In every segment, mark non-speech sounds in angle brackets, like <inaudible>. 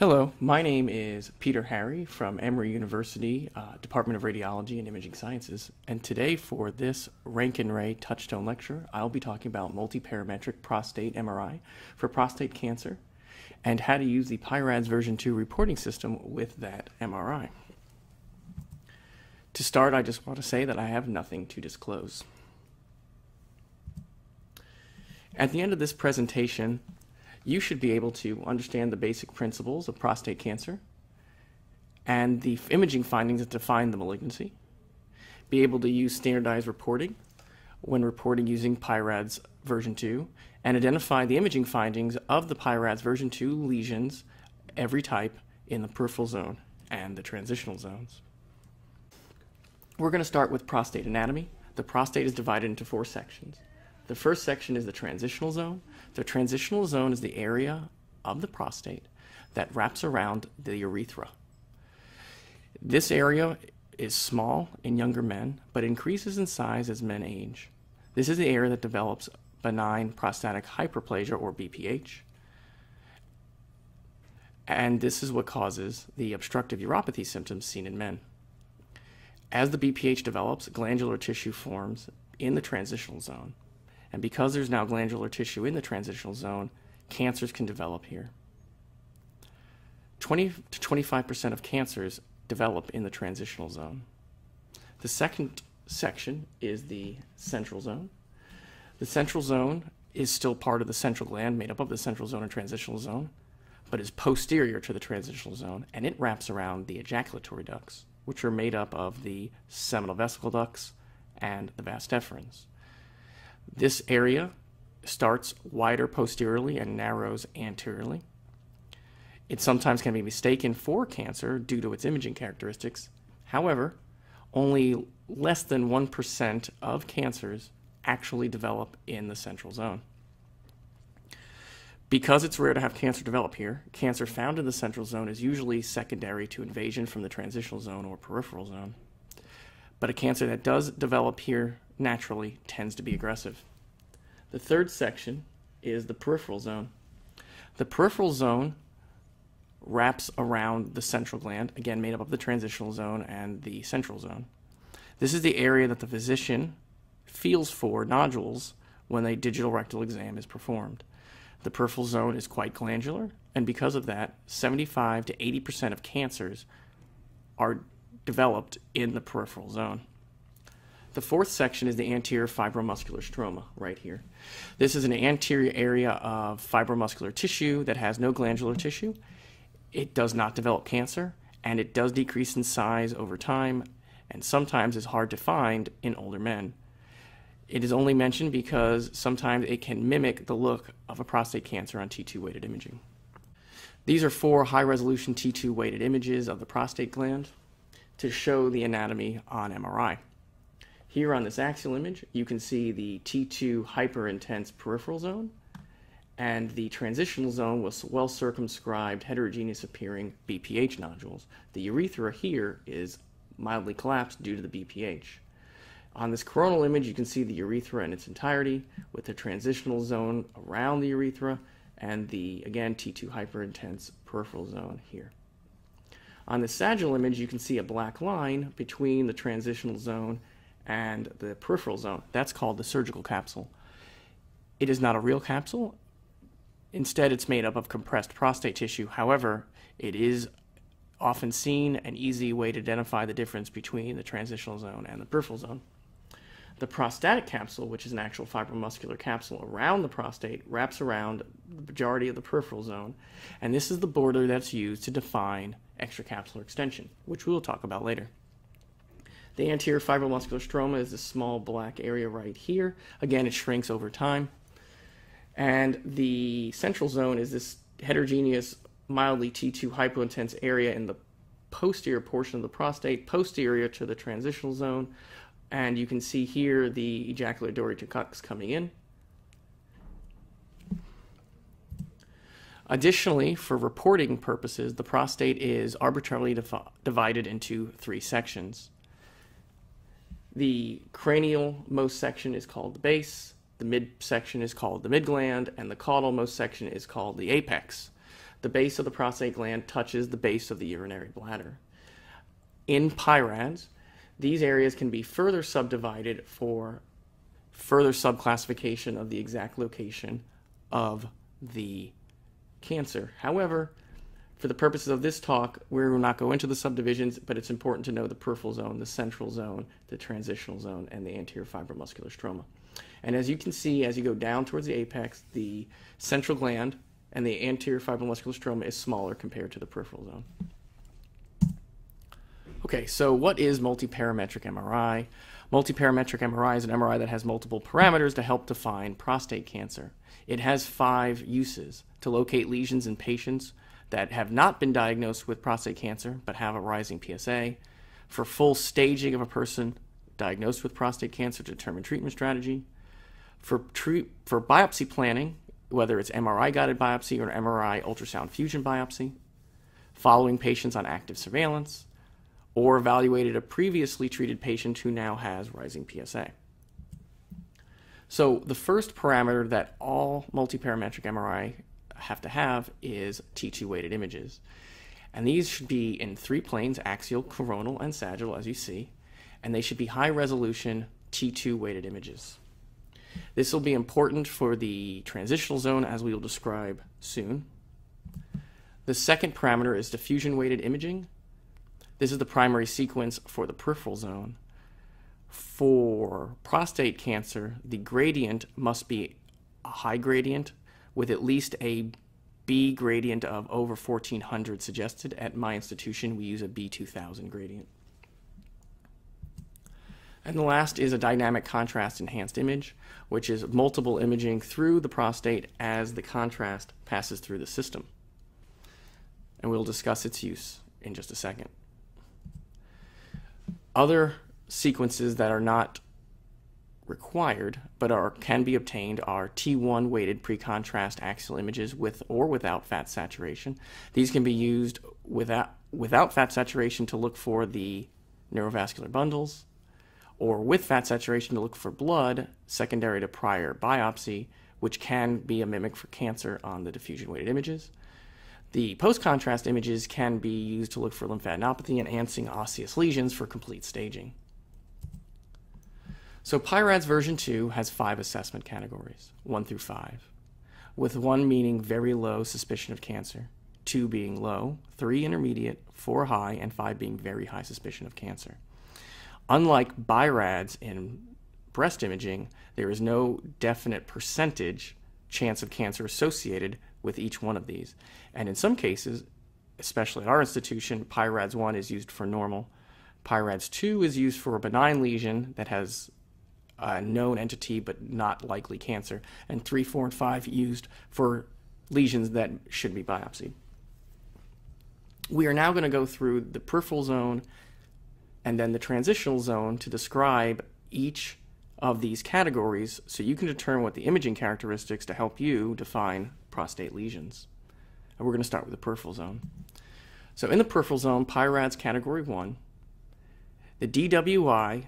Hello, my name is Peter Harri from Emory University, uh, Department of Radiology and Imaging Sciences, and today for this Roentgen Ray Touchstone lecture, I'll be talking about multiparametric prostate MRI for prostate cancer and how to use the PIRADS version 2 reporting system with that MRI. To start, I just want to say that I have nothing to disclose. At the end of this presentation, you should be able to understand the basic principles of prostate cancer and the imaging findings that define the malignancy, be able to use standardized reporting when reporting using PIRADS version 2, and identify the imaging findings of the PIRADS version 2 lesions, every type, in the peripheral zone and the transitional zones. We're going to start with prostate anatomy. The prostate is divided into four sections. The first section is the transitional zone. The transitional zone is the area of the prostate that wraps around the urethra. This area is small in younger men, but increases in size as men age. This is the area that develops benign prostatic hyperplasia or BPH. And this is what causes the obstructive uropathy symptoms seen in men. As the BPH develops, glandular tissue forms in the transitional zone. And because there's now glandular tissue in the transitional zone, cancers can develop here. 20 to 25% of cancers develop in the transitional zone. The second section is the central zone. The central zone is still part of the central gland, made up of the central zone and transitional zone, but is posterior to the transitional zone, and it wraps around the ejaculatory ducts, which are made up of the seminal vesicle ducts and the vas deferens. This area starts wider posteriorly and narrows anteriorly. It sometimes can be mistaken for cancer due to its imaging characteristics. However, only less than 1% of cancers actually develop in the central zone. Because it's rare to have cancer develop here, cancer found in the central zone is usually secondary to invasion from the transitional zone or peripheral zone. But a cancer that does develop here naturally tends to be aggressive. The third section is the peripheral zone. The peripheral zone wraps around the central gland, again made up of the transitional zone and the central zone. This is the area that the physician feels for nodules when a digital rectal exam is performed. The peripheral zone is quite glandular, and because of that, 75 to 80% of cancers are developed in the peripheral zone. The fourth section is the anterior fibromuscular stroma, right here. This is an anterior area of fibromuscular tissue that has no glandular tissue. It does not develop cancer, and it does decrease in size over time, and sometimes is hard to find in older men. It is only mentioned because sometimes it can mimic the look of a prostate cancer on T2 weighted imaging. These are four high resolution T2 weighted images of the prostate gland to show the anatomy on MRI. Here on this axial image, you can see the T2 hyperintense peripheral zone and the transitional zone with well circumscribed heterogeneous appearing BPH nodules. The urethra here is mildly collapsed due to the BPH. On this coronal image, you can see the urethra in its entirety with the transitional zone around the urethra and the, again, T2 hyperintense peripheral zone here. On the sagittal image, you can see a black line between the transitional zone and the peripheral zone. That's called the surgical capsule. It is not a real capsule. Instead, it's made up of compressed prostate tissue. However, it is often seen an easy way to identify the difference between the transitional zone and the peripheral zone. The prostatic capsule, which is an actual fibromuscular capsule around the prostate, wraps around the majority of the peripheral zone, and this is the border that's used to define extracapsular extension, which we will talk about later. The anterior fibromuscular stroma is this small black area right here. Again, it shrinks over time. And the central zone is this heterogeneous, mildly T2 hypointense area in the posterior portion of the prostate, posterior to the transitional zone. And you can see here the ejaculatory ducts coming in. Additionally, for reporting purposes, the prostate is arbitrarily divided into three sections. The cranial most section is called the base, the mid section is called the midgland, and the caudal most section is called the apex. the base of the prostate gland touches the base of the urinary bladder. In PIRADS, these areas can be further subdivided for further subclassification of the exact location of the cancer. However, for the purposes of this talk, we will not go into the subdivisions, but it's important to know the peripheral zone, the central zone, the transitional zone, and the anterior fibromuscular stroma. And as you can see, as you go down towards the apex, the central gland and the anterior fibromuscular stroma is smaller compared to the peripheral zone. Okay, so what is multiparametric MRI? Multiparametric MRI is an MRI that has multiple parameters to help define prostate cancer. It has five uses to locate lesions in patients that have not been diagnosed with prostate cancer but have a rising PSA, for full staging of a person diagnosed with prostate cancer to determine treatment strategy, for, treat, for biopsy planning, whether it's MRI guided biopsy or MRI ultrasound fusion biopsy, following patients on active surveillance, or evaluated a previously treated patient who now has rising PSA. So the first parameter that all multiparametric MRI have to have is T2 weighted images. And these should be in three planes, axial, coronal, and sagittal, as you see. And they should be high resolution T2 weighted images. This will be important for the transitional zone, as we will describe soon. The second parameter is diffusion weighted imaging. This is the primary sequence for the peripheral zone. For prostate cancer, the gradient must be a high gradient with at least a B gradient of over 1400 suggested. At my institution, we use a B2000 gradient. And the last is a dynamic contrast enhanced image, which is multiple imaging through the prostate as the contrast passes through the system. And we'll discuss its use in just a second. Other sequences that are not required but are can be obtained are T1 weighted pre-contrast axial images with or without fat saturation. These can be used without without fat saturation to look for the neurovascular bundles or with fat saturation to look for blood secondary to prior biopsy, which can be a mimic for cancer on the diffusion weighted images. The post-contrast images can be used to look for lymphadenopathy and enhancing osseous lesions for complete staging. So PIRADS version 2 has five assessment categories, 1 through 5, with 1 meaning very low suspicion of cancer, 2 being low, 3 intermediate, 4 high, and 5 being very high suspicion of cancer. Unlike BIRADS in breast imaging, there is no definite percentage chance of cancer associated with each one of these. And in some cases, especially at our institution, PIRADS 1 is used for normal. PIRADS 2 is used for a benign lesion that has a known entity but not likely cancer. And 3, 4, and 5 used for lesions that should be biopsied. We are now going to go through the peripheral zone and then the transitional zone to describe each of these categories so you can determine what the imaging characteristics to help you define prostate lesions. And we're going to start with the peripheral zone. So in the peripheral zone, PIRADS category 1, the DWI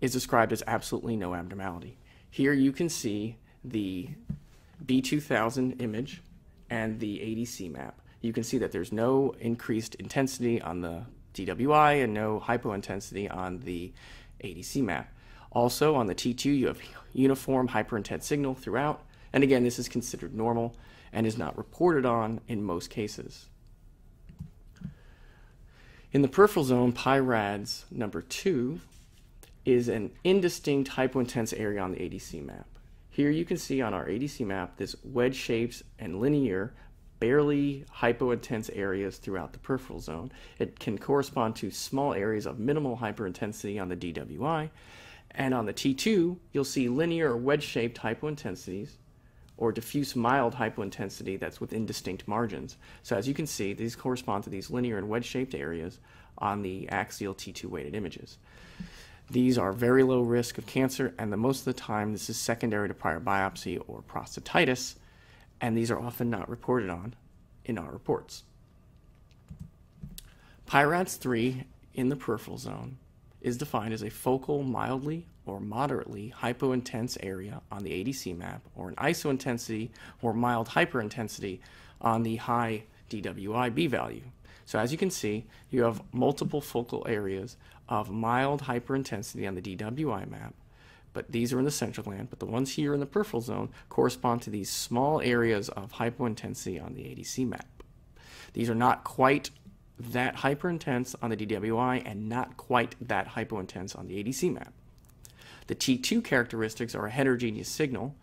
is described as absolutely no abnormality. Here you can see the B2000 image and the ADC map. You can see that there's no increased intensity on the DWI and no hypointensity on the ADC map. Also, on the T2, you have uniform hyperintense signal throughout. And again, this is considered normal and is not reported on in most cases. In the peripheral zone, PIRADS number two is an indistinct hypointense area on the ADC map. Here you can see on our ADC map this wedge shapes and linear, barely hypointense areas throughout the peripheral zone. It can correspond to small areas of minimal hyperintensity on the DWI and on the T2, you'll see linear or wedge-shaped hypointensities or diffuse mild hypointensity that's within distinct margins. So as you can see, these correspond to these linear and wedge-shaped areas on the axial T2 weighted images. These are very low risk of cancer, and the most of the time this is secondary to prior biopsy or prostatitis, and these are often not reported on in our reports. PIRADS 3 in the peripheral zone is defined as a focal, mildly or moderately hypointense area on the ADC map, or an isointensity or mild hyperintensity on the high DWI B value. So as you can see, you have multiple focal areas of mild hyperintensity on the DWI map, but these are in the central gland, but the ones here in the peripheral zone correspond to these small areas of hypointensity on the ADC map. These are not quite that hyperintense on the DWI and not quite that hypointense on the ADC map. The T2 characteristics are a heterogeneous signal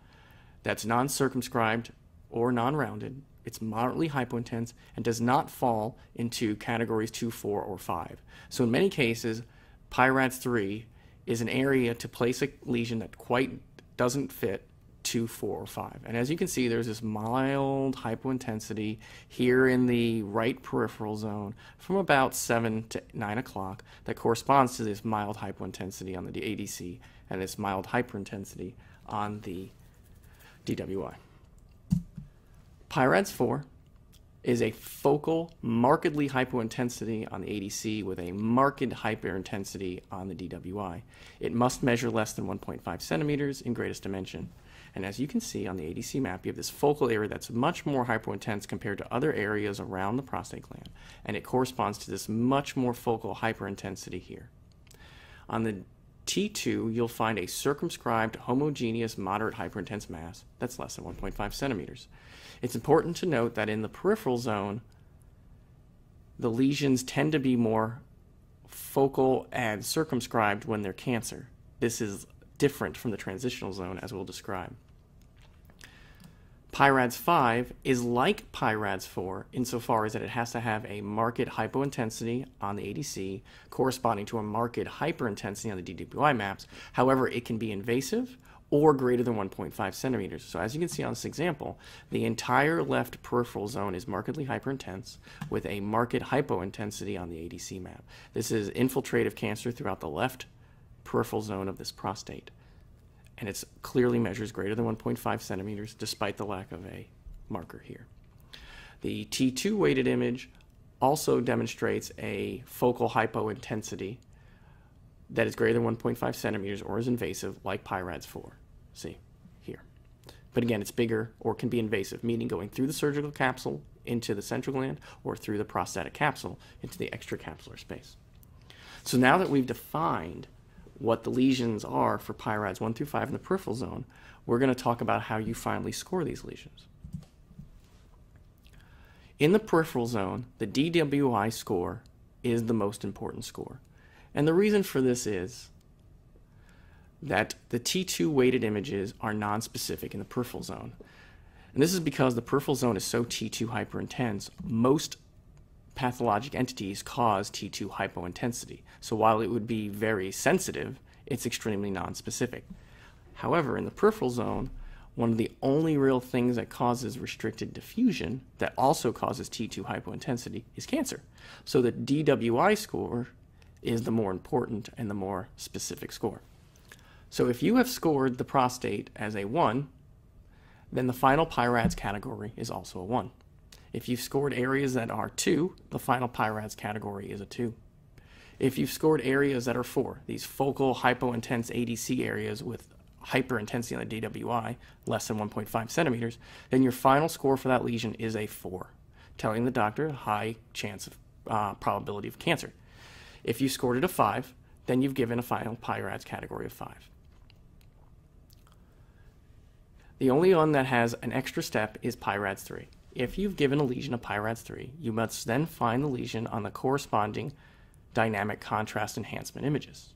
that's non-circumscribed or non-rounded. It's moderately hypointense and does not fall into categories 2, 4, or 5. So in many cases, PIRADS 3 is an area to place a lesion that quite doesn't fit two, four, or five. And as you can see, there's this mild hypointensity here in the right peripheral zone from about 7 to 9 o'clock that corresponds to this mild hypointensity on the ADC and this mild hyperintensity on the DWI. PIRADS 4 is a focal, markedly hypointensity on the ADC with a marked hyperintensity on the DWI. It must measure less than 1.5 centimeters in greatest dimension. And as you can see on the ADC map, you have this focal area that's much more hypointense compared to other areas around the prostate gland. And it corresponds to this much more focal hyperintensity here. On the T2, you'll find a circumscribed, homogeneous, moderate hyperintense mass that's less than 1.5 centimeters. It's important to note that in the peripheral zone, the lesions tend to be more focal and circumscribed when they're cancer. This is different from the transitional zone, as we'll describe. PIRADS 5 is like PIRADS 4 insofar as that it has to have a marked hypointensity on the ADC corresponding to a marked hyperintensity on the DWI maps. However, it can be invasive or greater than 1.5 centimeters. So as you can see on this example, the entire left peripheral zone is markedly hyperintense with a marked hypointensity on the ADC map. This is infiltrative cancer throughout the left peripheral zone of this prostate and it clearly measures greater than 1.5 centimeters despite the lack of a marker here. The T2 weighted image also demonstrates a focal hypointensity that is greater than 1.5 centimeters or is invasive like PIRADS 4. See here. But again, it's bigger or can be invasive, meaning going through the surgical capsule into the central gland or through the prostatic capsule into the extracapsular space. So now that we've defined what the lesions are for PIRADS 1 through 5 in the peripheral zone, we're going to talk about how you finally score these lesions. In the peripheral zone, the DWI score is the most important score. And the reason for this is that the T2 weighted images are nonspecific in the peripheral zone. And this is because the peripheral zone is so T2 hyperintense, most pathologic entities cause T2 hypointensity. So while it would be very sensitive, it's extremely nonspecific. However, in the peripheral zone, one of the only real things that causes restricted diffusion that also causes T2 hypointensity is cancer. So the DWI score is the more important and the more specific score. So if you have scored the prostate as a 1, then the final PIRADS category is also a 1. If you've scored areas that are 2, the final PIRADS category is a 2. If you've scored areas that are 4, these focal hypointense ADC areas with hyperintensity on the DWI, less than 1.5 centimeters, then your final score for that lesion is a 4, telling the doctor a high chance of uh, probability of cancer. If you scored it a 5, then you've given a final PIRADS category of 5. The only one that has an extra step is PIRADS 3. If you've given a lesion a PIRADS 3, you must then find the lesion on the corresponding dynamic contrast enhancement images.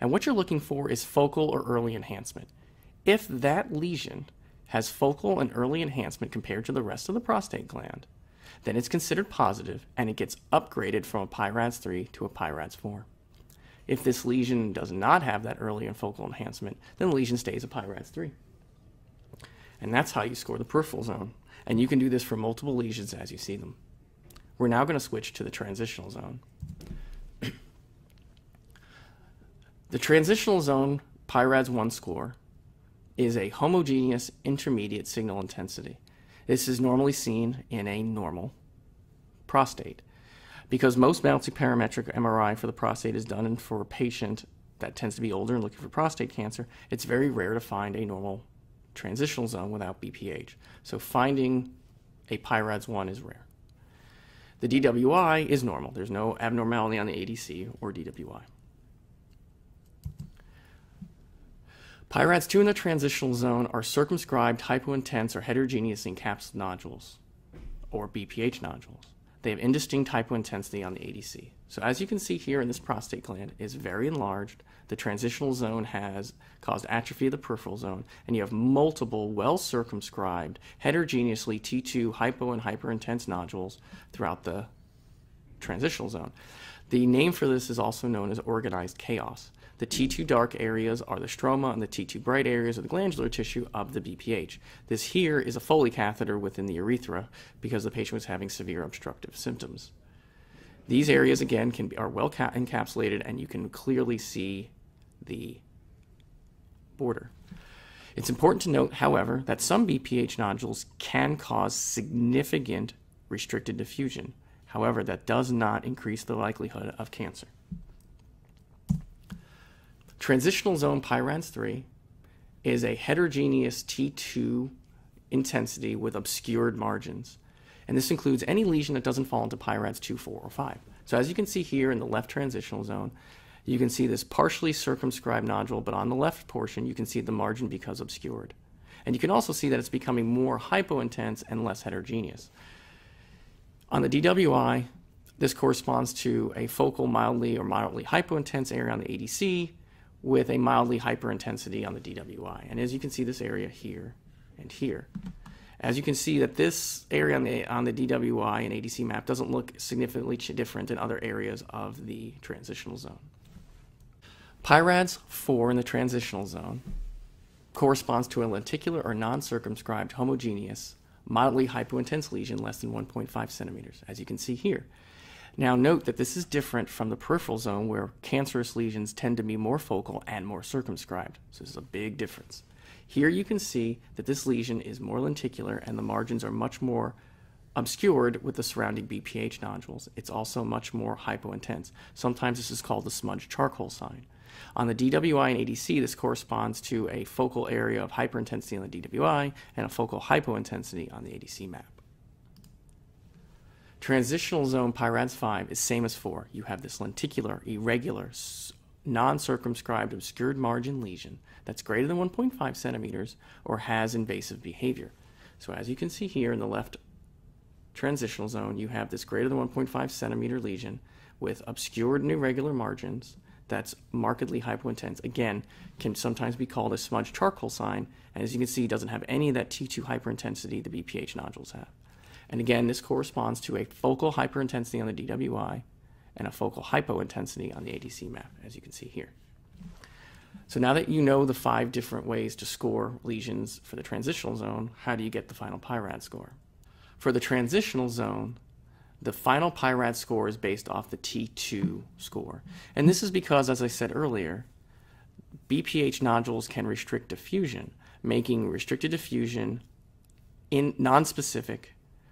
And what you're looking for is focal or early enhancement. If that lesion has focal and early enhancement compared to the rest of the prostate gland, then it's considered positive and it gets upgraded from a PIRADS 3 to a PIRADS 4. If this lesion does not have that early and focal enhancement, then the lesion stays a PIRADS 3. And that's how you score the peripheral zone. And you can do this for multiple lesions as you see them. We're now going to switch to the transitional zone. <clears throat> the transitional zone PIRADS 1 score is a homogeneous intermediate signal intensity. This is normally seen in a normal prostate. Because most multiparametric MRI for the prostate is done for a patient that tends to be older and looking for prostate cancer, it's very rare to find a normal transitional zone without BPH. So finding a PIRADS 1 is rare. The DWI is normal. There's no abnormality on the ADC or DWI. PIRADS 2 in the transitional zone are circumscribed hypointense or heterogeneous encapsulated nodules, or BPH nodules. They have indistinct hypointensity on the ADC. So as you can see here in this prostate gland is very enlarged. The transitional zone has caused atrophy of the peripheral zone, and you have multiple well circumscribed, heterogeneously T2 hypo and hyperintense nodules throughout the transitional zone. The name for this is also known as organized chaos. The T2 dark areas are the stroma, and the T2 bright areas are the glandular tissue of the BPH. This here is a Foley catheter within the urethra because the patient was having severe obstructive symptoms. These areas, again, can be, are well encapsulated, and you can clearly see the border. It's important to note, however, that some BPH nodules can cause significant restricted diffusion. However, that does not increase the likelihood of cancer. Transitional zone PIRADS 3 is a heterogeneous T2 intensity with obscured margins. And this includes any lesion that doesn't fall into PIRADS 2, 4, or 5. So as you can see here in the left transitional zone, you can see this partially circumscribed nodule, but on the left portion, you can see the margin becomes obscured. And you can also see that it's becoming more hypointense and less heterogeneous. On the DWI, this corresponds to a focal mildly or moderately hypointense area on the ADC, with a mildly hyperintensity on the DWI. And as you can see this area here and here. As you can see that this area on the, on the DWI and ADC map doesn't look significantly different in other areas of the transitional zone. PIRADS 4 in the transitional zone corresponds to a lenticular or non-circumscribed homogeneous mildly hypointense lesion less than 1.5 centimeters, as you can see here. Now, note that this is different from the peripheral zone where cancerous lesions tend to be more focal and more circumscribed. So, this is a big difference. Here you can see that this lesion is more lenticular and the margins are much more obscured with the surrounding BPH nodules. It's also much more hypointense. Sometimes this is called the smudge charcoal sign. On the DWI and ADC, this corresponds to a focal area of hyperintensity on the DWI and a focal hypointensity on the ADC map. Transitional zone PIRADS 5 is same as 4. You have this lenticular, irregular, non-circumscribed obscured margin lesion that's greater than 1.5 centimeters or has invasive behavior. So as you can see here in the left transitional zone, you have this greater than 1.5 centimeter lesion with obscured and irregular margins that's markedly hypointense. Again, can sometimes be called a smudge charcoal sign, and as you can see, doesn't have any of that T2 hyperintensity the BPH nodules have. And again, this corresponds to a focal hyperintensity on the DWI and a focal hypointensity on the ADC map, as you can see here. So now that you know the five different ways to score lesions for the transitional zone, how do you get the final PIRAD score? For the transitional zone, the final PIRAD score is based off the T2 score. And this is because, as I said earlier, BPH nodules can restrict diffusion, making restricted diffusion in nonspecific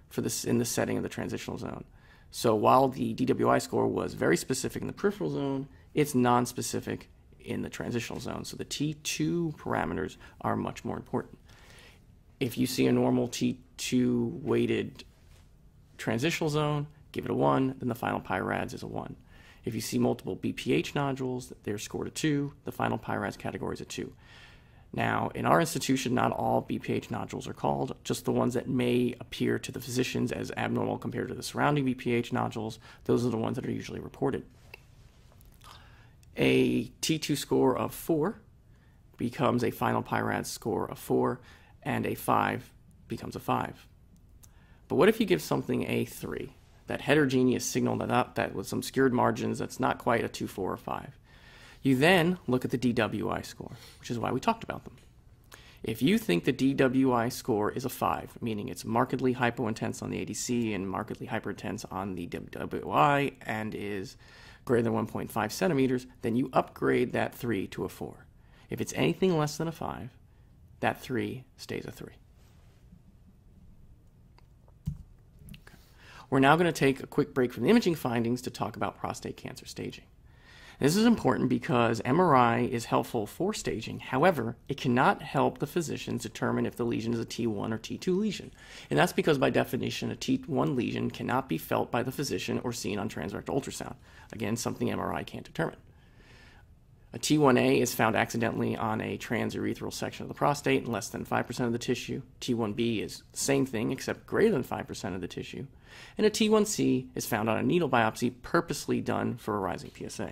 for this in the setting of the transitional zone. So while the DWI score was very specific in the peripheral zone, it's non-specific in the transitional zone. So the T2 parameters are much more important. If you see a normal T2 weighted transitional zone, give it a 1, then the final PIRADS is a 1. If you see multiple BPH nodules, they're scored a 2, the final PIRADS category is a 2. Now, in our institution, not all BPH nodules are called, just the ones that may appear to the physicians as abnormal compared to the surrounding BPH nodules. Those are the ones that are usually reported. A T2 score of 4 becomes a final PIRADS score of 4, and a 5 becomes a 5. But what if you give something a 3? That heterogeneous signal that, that with some obscured margins that's not quite a 2, 4, or 5. You then look at the DWI score, which is why we talked about them. If you think the DWI score is a 5, meaning it's markedly hypointense on the ADC and markedly hyperintense on the DWI and is greater than 1.5 centimeters, then you upgrade that 3 to a 4. If it's anything less than a 5, that 3 stays a 3. We're now going to take a quick break from the imaging findings to talk about prostate cancer staging. This is important because MRI is helpful for staging. However, it cannot help the physicians determine if the lesion is a T1 or T2 lesion. And that's because, by definition, a T1 lesion cannot be felt by the physician or seen on transrectal ultrasound. Again, something MRI can't determine. A T1A is found accidentally on a transurethral section of the prostate in less than 5% of the tissue. T1B is the same thing except greater than 5% of the tissue. And a T1C is found on a needle biopsy purposely done for a rising PSA.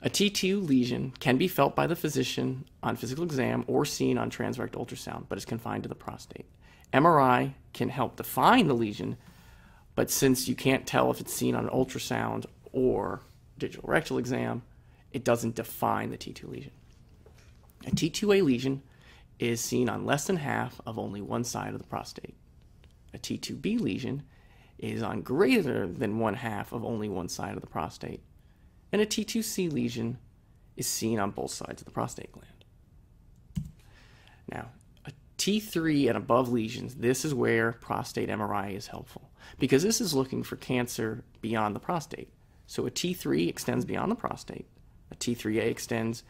A T2 lesion can be felt by the physician on physical exam or seen on transrectal ultrasound, but is confined to the prostate. MRI can help define the lesion, but since you can't tell if it's seen on an ultrasound or digital rectal exam, it doesn't define the T2 lesion. A T2A lesion is seen on less than half of only one side of the prostate. A T2B lesion is on greater than one half of only one side of the prostate. And a T2C lesion is seen on both sides of the prostate gland. Now, a T3 and above lesions, this is where prostate MRI is helpful because this is looking for cancer beyond the prostate. So a T3 extends beyond the prostate T3A extends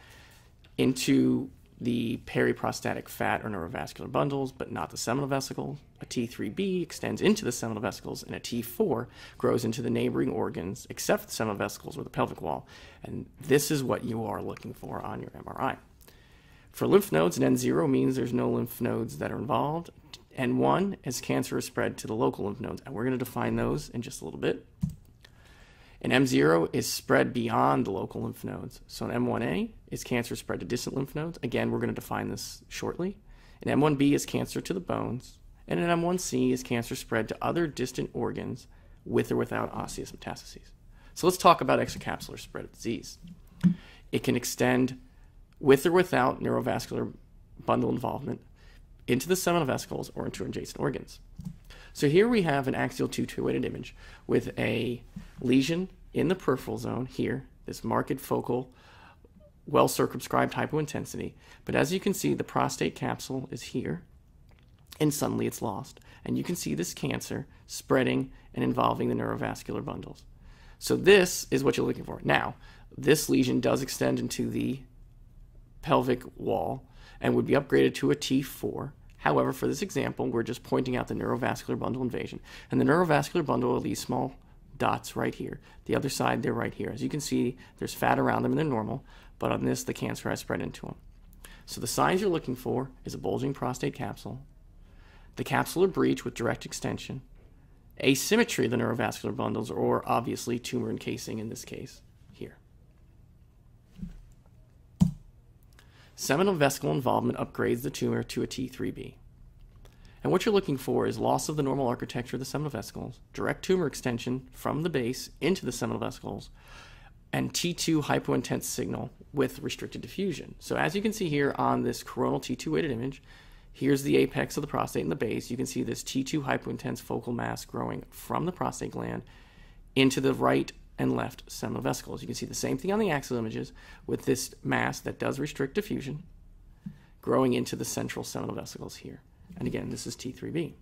into the periprostatic fat or neurovascular bundles, but not the seminal vesicle. A T3B extends into the seminal vesicles, and a T4 grows into the neighboring organs, except the seminal vesicles or the pelvic wall. And this is what you are looking for on your MRI. For lymph nodes, an N0 means there's no lymph nodes that are involved. N1 is cancer is spread to the local lymph nodes, and we're going to define those in just a little bit. And M0 is spread beyond the local lymph nodes. So an M1A is cancer spread to distant lymph nodes. Again, we're going to define this shortly. And M1B is cancer to the bones. And an M1C is cancer spread to other distant organs with or without osseous metastases. So let's talk about extracapsular spread of disease. It can extend with or without neurovascular bundle involvement into the seminal vesicles or into adjacent organs. So here we have an axial two two-weighted image with a lesion in the peripheral zone here, this marked focal, well circumscribed hypointensity. But as you can see, the prostate capsule is here, and suddenly it's lost. And you can see this cancer spreading and involving the neurovascular bundles. So this is what you're looking for. Now, this lesion does extend into the pelvic wall and would be upgraded to a T4. However, for this example, we're just pointing out the neurovascular bundle invasion. And the neurovascular bundle are these small dots right here. The other side, they're right here. As you can see, there's fat around them and they're normal, but on this, the cancer has spread into them. So the signs you're looking for is a bulging prostate capsule, the capsular breach with direct extension, asymmetry of the neurovascular bundles, or obviously tumor encasing in this case. Seminal vesicle involvement upgrades the tumor to a T3B. And what you're looking for is loss of the normal architecture of the seminal vesicles, direct tumor extension from the base into the seminal vesicles, and T2 hypointense signal with restricted diffusion. So as you can see here on this coronal T2 weighted image, here's the apex of the prostate and the base. You can see this T2 hypointense focal mass growing from the prostate gland into the right and left seminal vesicles. You can see the same thing on the axial images with this mass that does restrict diffusion growing into the central seminal vesicles here. And again, this is T3B.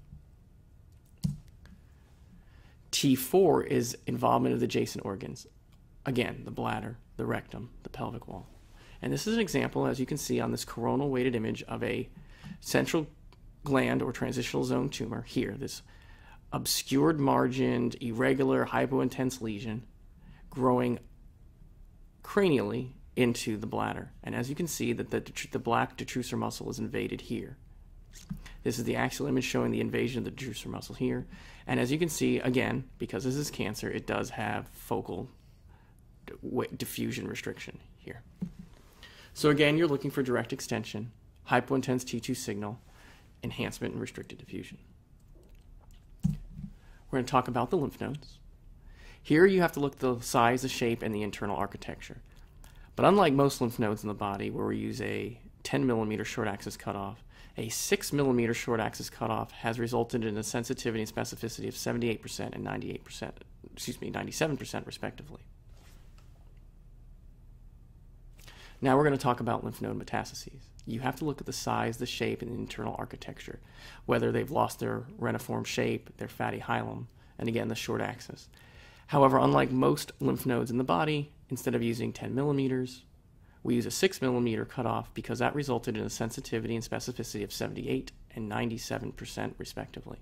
T4 is involvement of the adjacent organs. Again, the bladder, the rectum, the pelvic wall. And this is an example, as you can see on this coronal weighted image, of a central gland or transitional zone tumor here, this obscured margined, irregular, hypointense lesion growing cranially into the bladder. And as you can see, that the, the black detrusor muscle is invaded here. This is the axial image showing the invasion of the detrusor muscle here. And as you can see, again, because this is cancer, it does have focal diffusion restriction here. So again, you're looking for direct extension, hypointense T2 signal, enhancement, and restricted diffusion. We're going to talk about the lymph nodes. Here you have to look at the size, the shape, and the internal architecture. But unlike most lymph nodes in the body, where we use a 10 millimeter short axis cutoff, a 6 millimeter short axis cutoff has resulted in a sensitivity and specificity of 78% and 98%, excuse me, 97% respectively. Now we're going to talk about lymph node metastases. You have to look at the size, the shape, and the internal architecture, whether they've lost their reniform shape, their fatty hilum, and again, the short axis. However, unlike most lymph nodes in the body, instead of using 10 millimeters, we use a 6 millimeter cutoff because that resulted in a sensitivity and specificity of 78 and 97% respectively.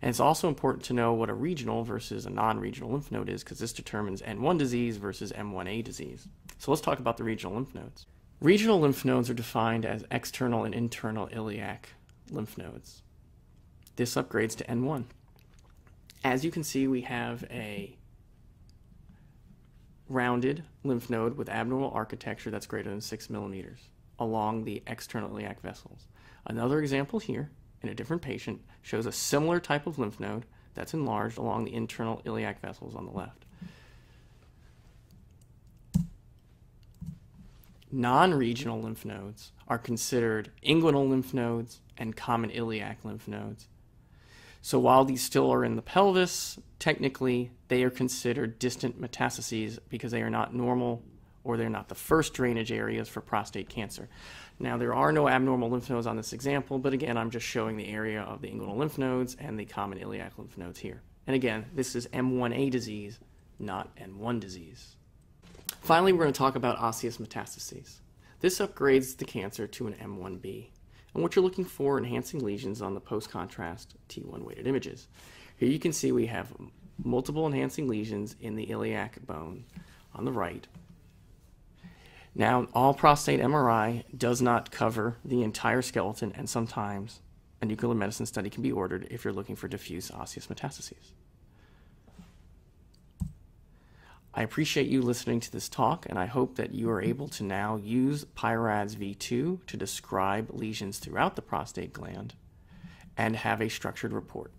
And it's also important to know what a regional versus a non regional lymph node is because this determines N1 disease versus M1A disease. So let's talk about the regional lymph nodes. Regional lymph nodes are defined as external and internal iliac lymph nodes. This upgrades to N1. As you can see, we have a rounded lymph node with abnormal architecture that's greater than 6 millimeters along the external iliac vessels. Another example here in a different patient shows a similar type of lymph node that's enlarged along the internal iliac vessels on the left. Non regional lymph nodes are considered inguinal lymph nodes and common iliac lymph nodes. So while these still are in the pelvis, technically they are considered distant metastases because they are not normal or they're not the first drainage areas for prostate cancer. Now, there are no abnormal lymph nodes on this example, but again, I'm just showing the area of the inguinal lymph nodes and the common iliac lymph nodes here. And again, this is M1A disease, not M1 disease. Finally, we're going to talk about osseous metastases. This upgrades the cancer to an M1B. And what you're looking for enhancing lesions on the post-contrast T1 weighted images. Here you can see we have multiple enhancing lesions in the iliac bone on the right now, all prostate MRI does not cover the entire skeleton, and sometimes a nuclear medicine study can be ordered if you're looking for diffuse osseous metastases. I appreciate you listening to this talk, and I hope that you are able to now use PI-RADS V2 to describe lesions throughout the prostate gland and have a structured report.